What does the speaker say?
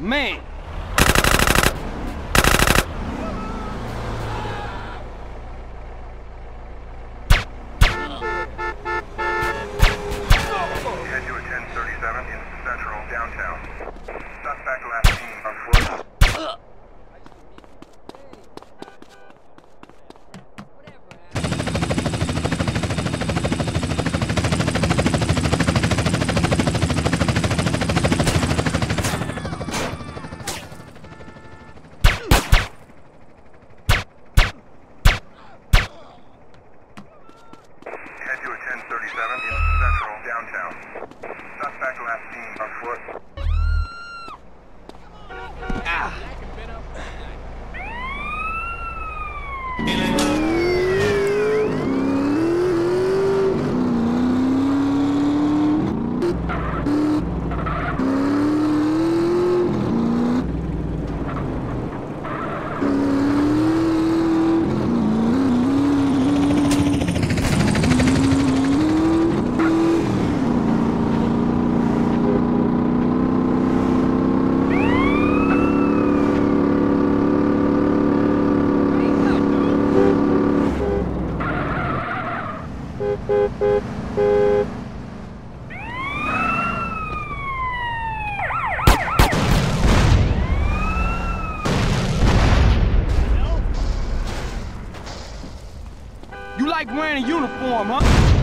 man. Head to a 1037 in Central, downtown. Suspect last seen on foot. Head to a 1037 in Central, downtown. Suspect last You like wearing a uniform, huh?